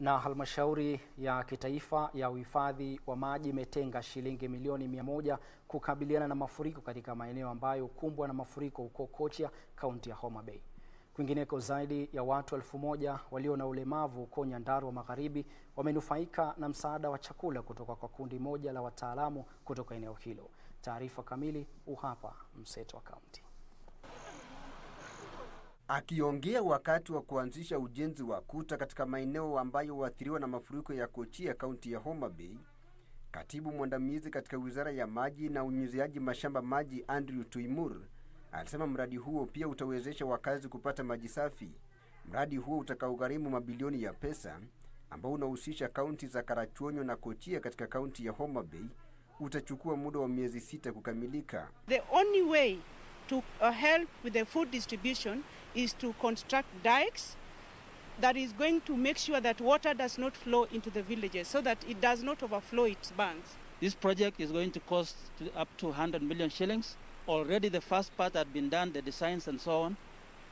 Na halmashauri ya kitaifa ya uhifadhi wa maji imetenga shilingi milioni mia moja kukabiliana na mafuriko katika maeneo ambayo hukumbwa na mafuriko huko Kochia, kaunti ya Homa Bay. Kwingineko, zaidi ya watu elfu moja walio na ulemavu huko Nyandarua Magharibi wamenufaika na msaada wa chakula kutoka kwa kundi moja la wataalamu kutoka eneo hilo. Taarifa kamili uhapa Mseto wa Kaunti. Akiongea wakati wa kuanzisha ujenzi wa kuta katika maeneo ambayo huathiriwa na mafuriko ya Kochia, kaunti ya Homa Bay, katibu mwandamizi katika wizara ya maji na unyuziaji mashamba maji Andrew Tuimur alisema mradi huo pia utawezesha wakazi kupata maji safi. Mradi huo utakaogharimu mabilioni ya pesa ambao unahusisha kaunti za Karachuonyo na Kochia katika kaunti ya Homa Bay utachukua muda wa miezi sita kukamilika. The only way to uh, help with the food distribution is to construct dikes that is going to make sure that water does not flow into the villages so that it does not overflow its banks. This project is going to cost up to 100 million shillings. Already the first part had been done, the designs and so on.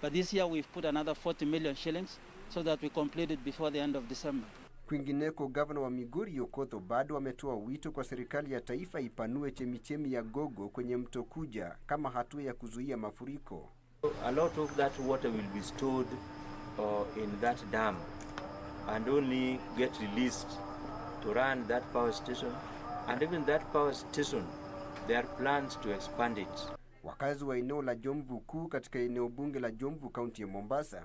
But this year we've put another 40 million shillings so that we complete it before the end of December. Kwingineko, gavana wa Migori Okoth bado ametoa wito kwa serikali ya taifa ipanue chemichemi ya Gogo kwenye mto Kuja kama hatua ya kuzuia mafuriko. A lot of that water will be stored uh, in that dam and only get released to run that power station and even that power station there are plans to expand it. Wakazi wa eneo la Jomvu Kuu katika eneo bunge la Jomvu kaunti ya Mombasa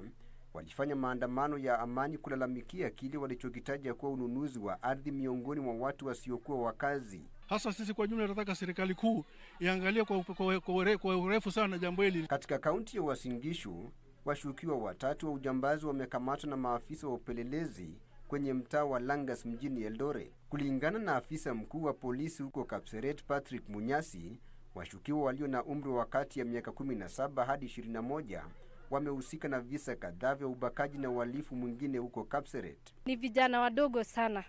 walifanya maandamano ya amani kulalamikia kile walichokitaja kuwa ununuzi wa ardhi miongoni mwa watu wasiokuwa wakazi. Hasa sisi kwa jumla tunataka serikali kuu iangalie kwa, kwa, kwa, kwa urefu sana jambo hili. Katika kaunti ya Uasin Gishu, washukiwa watatu wa ujambazi wamekamatwa na maafisa wa upelelezi kwenye mtaa wa Langas mjini Eldoret. Kulingana na afisa mkuu wa polisi huko Kapseret, Patrick Munyasi, washukiwa walio na umri wa kati ya miaka 17 hadi 21 wamehusika na visa kadhaa vya ubakaji na uhalifu mwingine huko Kapseret. Ni vijana wadogo sana,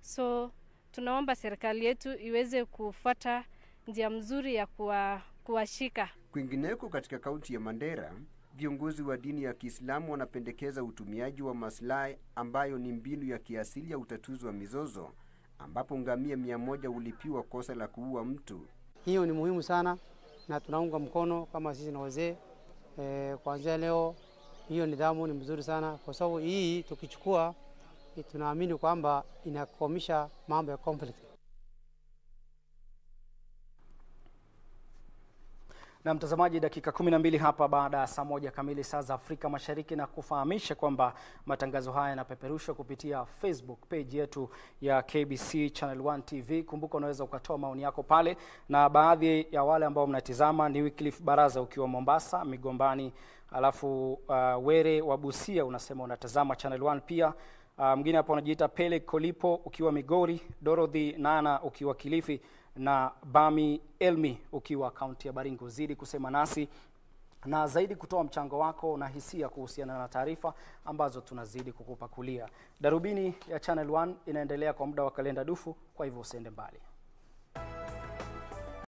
so tunaomba serikali yetu iweze kufuata njia mzuri ya kuwa, kuwashika. Kwingineko katika kaunti ya Mandera, viongozi wa dini ya Kiislamu wanapendekeza utumiaji wa maslahi ambayo ni mbinu ya kiasili ya utatuzi wa mizozo, ambapo ngamia mia moja hulipiwa kosa la kuua mtu. Hiyo ni muhimu sana na tunaunga mkono kama sisi na wazee e, kuanzia leo. Hiyo nidhamu ni mzuri sana, kwa sababu hii tukichukua, tunaamini kwamba inakomisha mambo ya conflict. Na mtazamaji, dakika 12 hapa baada ya saa moja kamili saa za Afrika Mashariki, na kufahamisha kwamba matangazo haya yanapeperushwa kupitia Facebook page yetu ya KBC Channel 1 TV. Kumbuka unaweza ukatoa maoni yako pale, na baadhi ya wale ambao mnatizama ni Wycliffe Baraza ukiwa Mombasa Migombani, alafu uh, Were wa Busia unasema unatazama Channel 1 pia. Uh, mwingine hapo anajiita Pele Kolipo ukiwa Migori, Dorothy Nana ukiwa Kilifi na Bami Elmi ukiwa kaunti ya Baringo. Zidi kusema nasi na zaidi kutoa mchango wako na hisia kuhusiana na taarifa ambazo tunazidi kukupakulia. Darubini ya Channel 1 inaendelea kwa muda wa kalenda dufu, kwa hivyo usiende mbali.